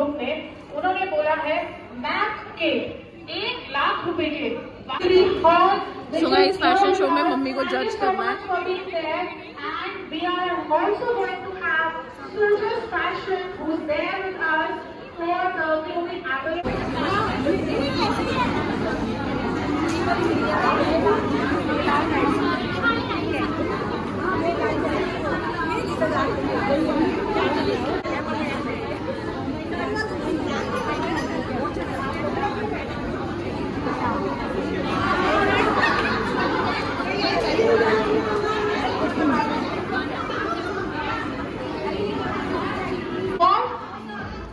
Group में उन्होंने बोला है मैथ के एक लाख रुपए के So guys, fashion show में मम्मी को judge करना है। And we are also going to have Surjas Fashion who's there with us for the clothing apparel. What?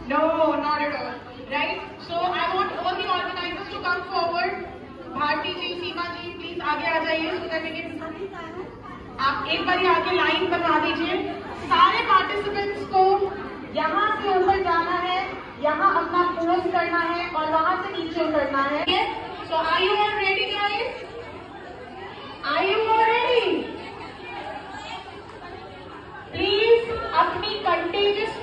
No, not at all. Right? So I want all the organizers to come forward. Bharti ji, Seema ji, please आगे आ जाइए so that we can- आप एक बार आगे line बनवा दीजिए सारे participants को यहाँ से ऊपर जाना है यहाँ अपना पोज करना है और वहाँ से नीचे उतरना है। So I you are ready guys I you are ready please अपनी कंटेजियस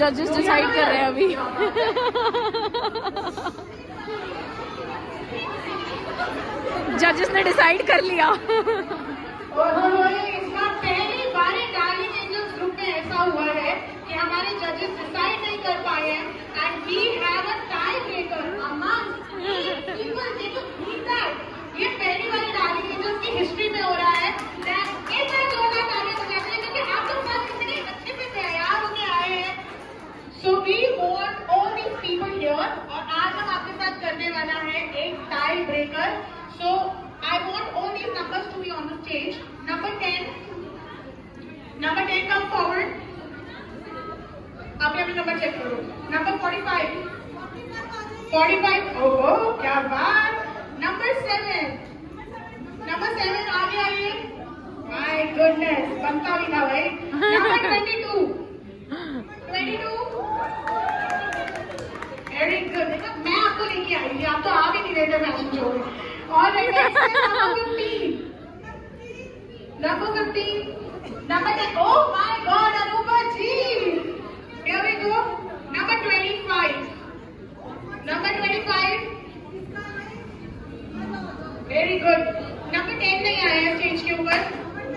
जजेस डिसाइड कर रहे हैं अभी। जजेस ने डिसाइड कर लिया। पहली बार में ऐसा हुआ है कि हमारे जजेस डिसाइड नहीं कर पाए एंड वी हिस्ट्री में हो रहा है दैट इतना जोरदार तालियाँ बजाते हैं क्योंकि आप लोग सब इतने अच्छे से तैयार होके आए हैं so we want all these people here और आज हम आपके साथ करने वाला है एक tie breaker so I want all these numbers to be on the stage number ten number ten come forward आप अपना नंबर चेक करो number forty five forty five ओहो क्या बात नंबर सेवन नंबर सेवन आगे आइए भाई number twenty two twenty two very good देखा मैं आपको लेके आई आप तो आ भी नहीं रहे थे फ़ैशन शो में और number fifteen number ten oh my god Anupa ji here we go number twenty five number twenty five very good number ten नहीं आया स्टेज के ऊपर।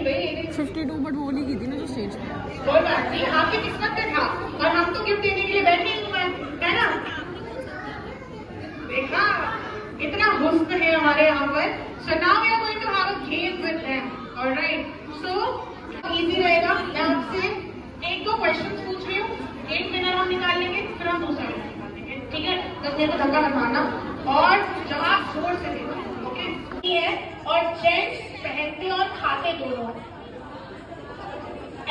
52 नहीं भाई एक 52 बट वो नहीं की थी ना जो स्टेज कोई बात नहीं आपकी किस्मत में था। और हम तो गिफ्ट देने के लिए बैठे हुए हैं, है ना? देखा इतना हुस्न है हमारे यहाँ पर। So now we are going to have a game with them alright so easy रहेगा। मैं आपसे एक दो क्वेश्चंस पूछ रही हूँ। एक विनर हम निकाल लेंगे फिर हम दूसरा winner निकाल लेंगे। ठीक है? बस मेरे को धक्का मारना। और जवाब ज़ोर से देना ओके है और जेंट्स पहनते और खाते दोनों।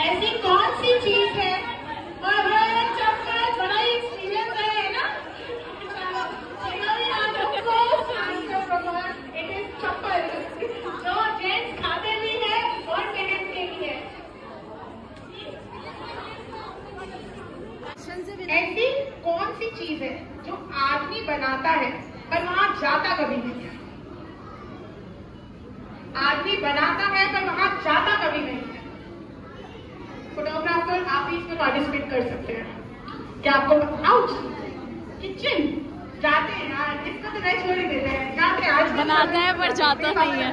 ऐसी कौन सी चीज़ है? चप्पल जेंट्स खाते भी है और भी है। ऐसी कौन सी चीज़ है जो आदमी बनाता है पर वहाँ जाता कभी नहीं है? आदमी बनाता है पर वहाँ जाता कभी नहीं। है फोटोग्राफर आप भी इसमें पार्टिसिपेट कर सकते हैं। क्या आपको आउट किचन जाते हैं यार इसको तो नहीं छोड़ ही देते हैं। जाते हैं आज बनाते हैं पर जाता नहीं है।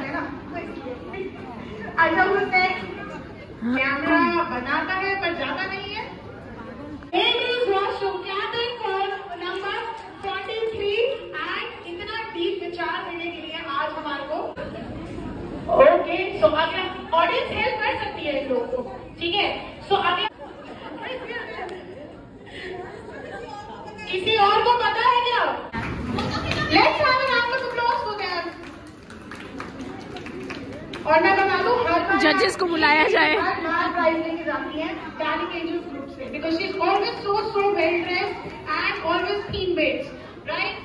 अच्छा बोलते हैं। कैमरा बनाता है पर जाता नहीं है। Ladies washroom cabin for number 43 and इतना डीप विचार देने के लिए आज हमारे को ओके सो अगर ऑडियंस हेल्प कर सकती है इन लोगों को ठीक है सो अगर किसी और को पता है क्या let's have an round of applause for them और मैं बता दूँ हर बार Judges को बुलाया जाए। हर बार प्राइज लेके जाती है डार्लिंग एंजल्स ग्रुप से because she is always so so well dressed and always theme based right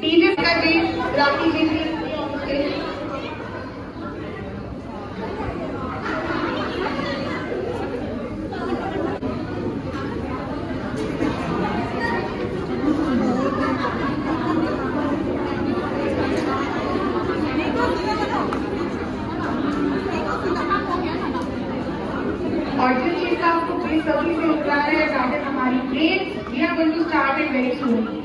DJ का जी राखी जी भी on stage. और जिस चीज़ बेसब्री से है हमारी train we are going to start it very soon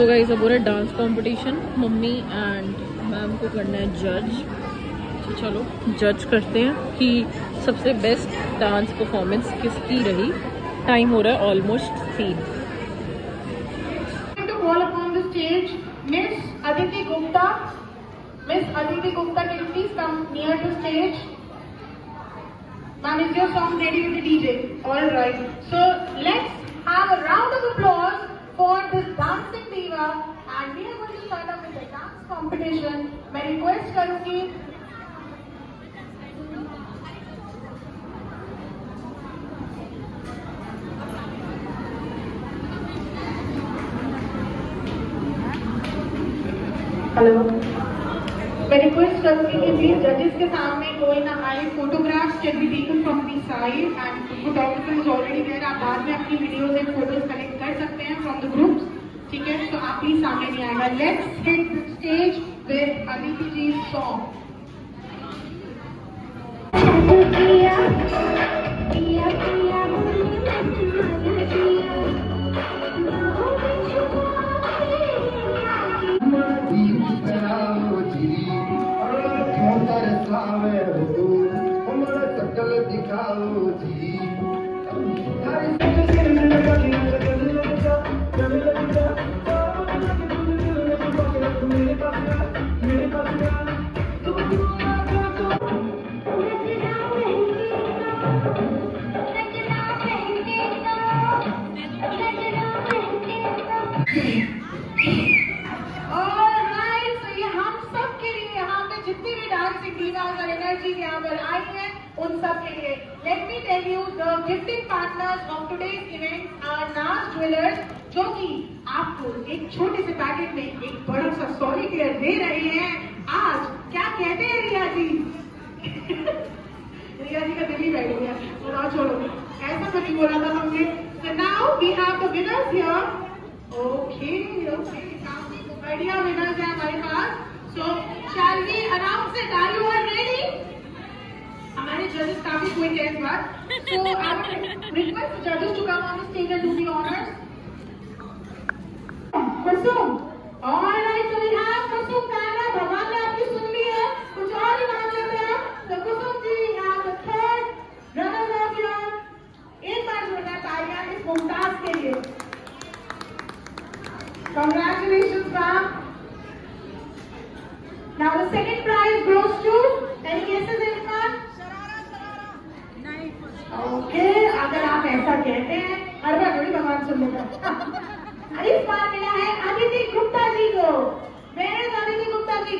so guys अब हो रहा है dance competition mummy and ma'am को करना है जज तो चलो जज करते हैं कि सबसे बेस्ट डांस परफॉर्मेंस किसकी रही टाइम हो रहा है ऑलमोस्ट तीन to Miss Aditi Gupta. Miss Aditi Gupta, can you please come near the stage? Ma'am, is your song ready with the DJ? All right. So competition. मैं request करूँगी। Hello मैं request करूँगी कि please जजेस के सामने कोई ना आए। Photographs can be taken from the side and photographer is already there आप बाद में अपनी वीडियोस एंड फ़ोटोज़ कलेक्ट कर सकते हैं फ्रॉम द ग्रुप्स ठीक है? तो आप ही सामने नहीं आएगा. Let's hit the stage with Aditi ji song partners of today's event are Naaz jewellers जो कि आपको एक छोटे से पैकेट में एक बड़ा सा सॉलिटेयर दे रहे हैं। आज क्या कहते हैं रिया जी? रिया जी का दिल ही बैठ गया। बताओ छोड़ो। ऐसा तो नहीं बोला था हमने। So now we have the winners here Okay, okay. काफ़ी बढ़िया विनर्स है हमारे पास। So we announce it are you all ready हमारे जजेस काफ़ी क्विक है इस बार। सो आई रिक्वेस्ट जजेस to come on stage and do the honours लेगा इस बार मिला है अदिति गुप्ता जी को is Aditi Gupta ji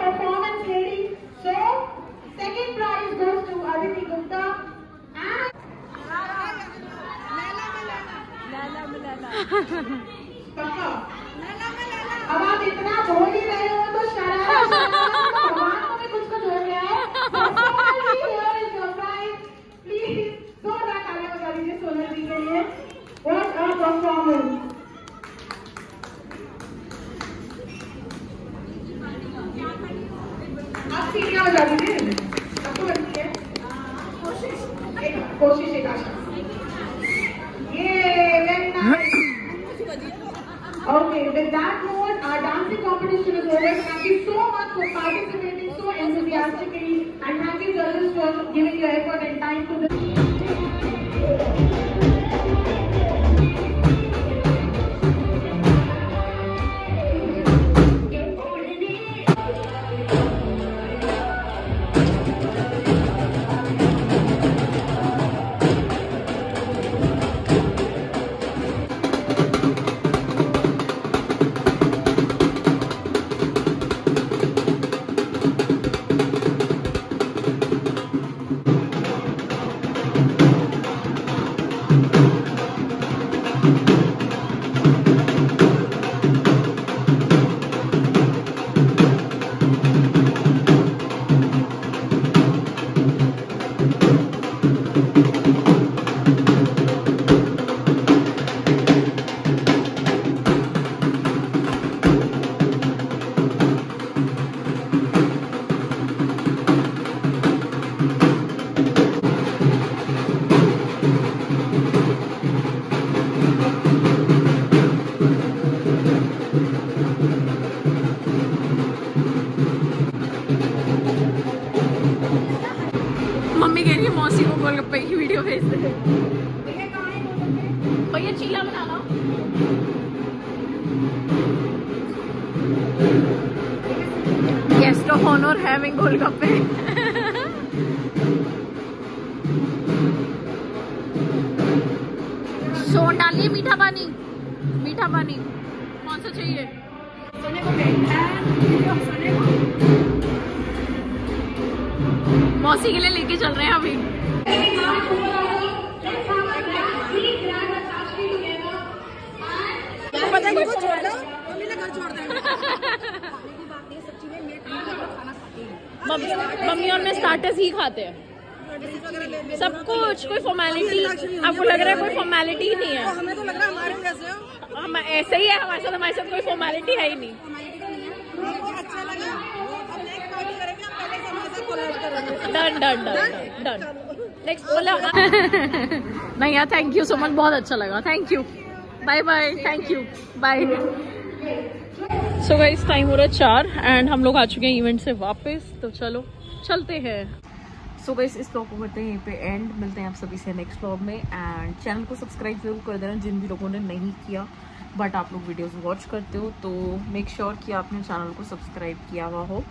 performance lady So second prize goes to Aditi Gupta and पक्का अब आप इतना बोल ही रहे हो तो शरारा शरारा तो भगवान में कुछ कुछ हो गया है Here is your prize. Please, जोरदार तालियाँ बजा दीजिए सोनल जी के लिए What a performance. आप सीढ़ियाँ बजा दीजिए सोन डालिए मीठा पानी? मीठा पानी। कौन सा चाहिए? मौसी के लिए लेके चल रहे हैं अभी। पता नहीं को छोड़ दो? मम्मी ने घर छोड़ देना मम्मी मम्मी और मैं स्टार्टर्स ही खाते हैं। सब कुछ कोई फॉर्मेलिटी आपको लग रहा है कोई फॉर्मेलिटी ही नहीं है? हमें तो लग रहा है हमारे जैसे हो? हम ऐसे ही है हमारे साथ हमारे साथ कोई फॉर्मेलिटी है ही नहीं। मुझे अच्छा लगा अब नेक्स्ट पार्टी करेंगे हम पहले से हमारे साथ कोलैब करेंगे। Done done done done next बोला नहीं यार थैंक यू सो मच बहुत अच्छा लगा। Thank you bye bye thank you bye so guys time हो रहा है चार एंड हम लोग आ चुके हैं इवेंट से वापस तो चलो चलते हैं। सो गाइस इस ब्लॉग को करते हैं यहीं पे एंड मिलते हैं आप सभी से नेक्स्ट ब्लॉग में. एंड चैनल को सब्सक्राइब ज़रूर कर देना जिन भी लोगों ने नहीं किया बट आप लोग वीडियोस वॉच करते हो तो मेक श्योर sure कि आपने चैनल को सब्सक्राइब किया हुआ हो.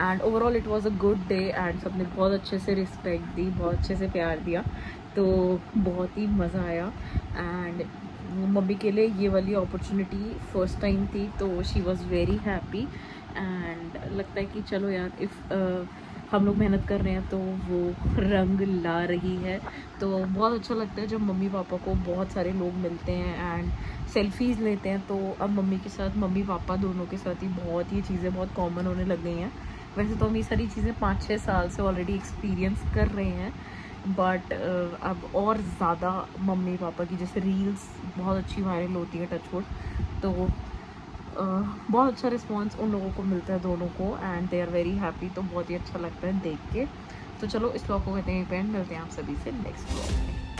And overall it was a good day and सबने बहुत अच्छे से रिस्पेक्ट दी, बहुत अच्छे से प्यार दिया. तो बहुत ही मज़ा आया. एंड मम्मी के लिए ये वाली अपॉर्चुनिटी फ़र्स्ट टाइम थी तो she was very happy and लगता है कि चलो यार इफ़ हम लोग मेहनत कर रहे हैं तो वो रंग ला रही है। तो बहुत अच्छा लगता है जब मम्मी पापा को बहुत सारे लोग मिलते हैं एंड सेल्फीज़ लेते हैं तो अब मम्मी के साथ मम्मी पापा दोनों के साथ ही बहुत ये चीज़ें बहुत कॉमन होने लग गई हैं। वैसे तो हम ये सारी चीज़ें पाँच छः साल से ऑलरेडी एक्सपीरियंस कर रहे हैं बट uh, अब और ज़्यादा मम्मी पापा की जैसे रील्स बहुत अच्छी वायरल होती है टचवुड तो बहुत अच्छा रिस्पांस उन लोगों को मिलता है दोनों को and they are very happy तो बहुत ही अच्छा लगता है देख के। तो चलो इस ब्लॉग को कहते हैं पेंट मिलते हैं आप सभी से नेक्स्ट ब्लॉग में।